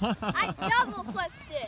I double flipped it.